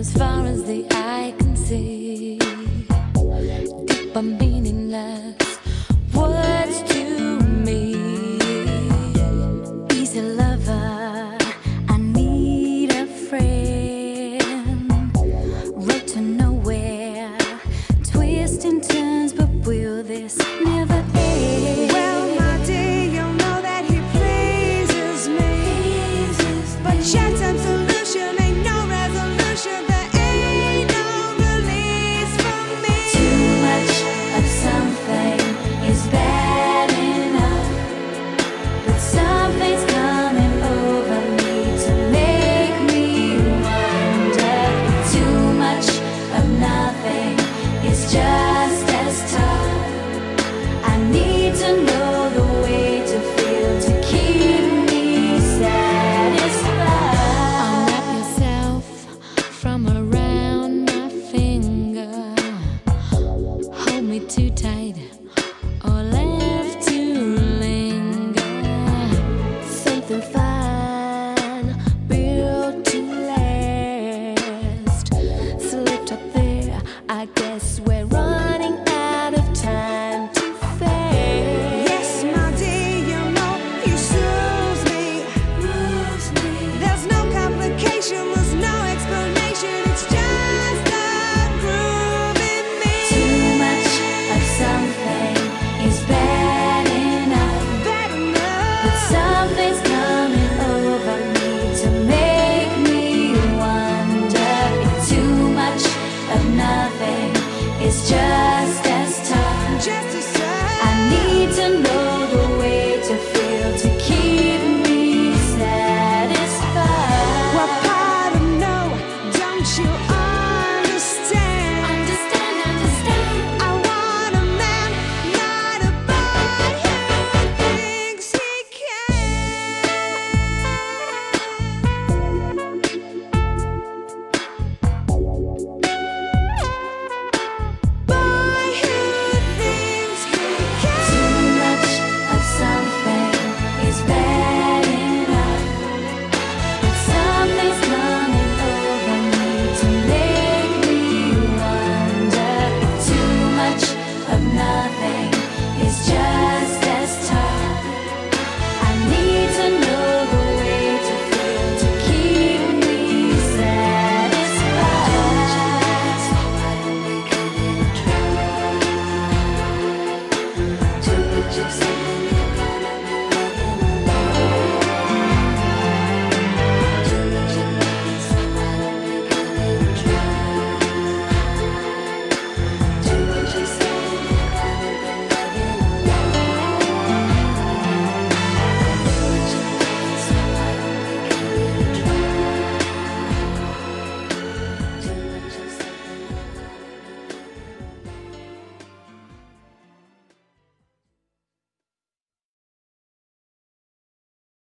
as far as the